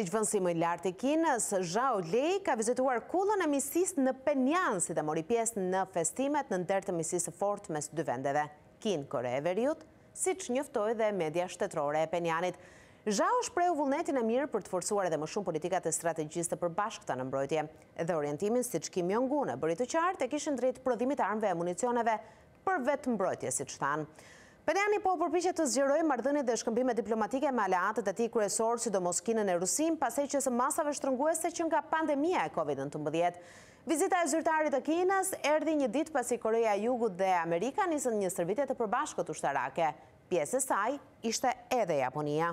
Ligjvënësi më i lartë i Kinës, Zhao Leji, ka vizituar Kullën e Miqësisë në Penjan, si dhe mori pjesë në festimet në nder të miqësisë së fortë mes dy vendeve, Kinë, Kore e Veriut, siç njoftoi dhe media shtetërore e Penjanit. Zhao shprehu vullnetin e mirë për të forcuar edhe më shumë politikat e strategjisë të përbashkëta në mbrojtje dhe orientimin siç Kim Jong-un e bëri të qartë e kishin drejt prodhimit të armëve e municioneve për vetëmbrojtje, siç thanë. Peniani po përpiqet të zgjerojë marrëdhëniet dhe shkëmbimet diplomatike me aleatët e tij kryesorë, sidomos Kinën e Rusinë, pas heqjes së masave shtrënguese që nga pandemia e Covid nëntëmbëdhjetë. Vizita e zyrtarit të Kinës erdhi një ditë pasi Koreja e Jugut dhe Amerika nisën një stërvitje të përbashkët ushtarake. Pjesë e saj ishte edhe Japonia.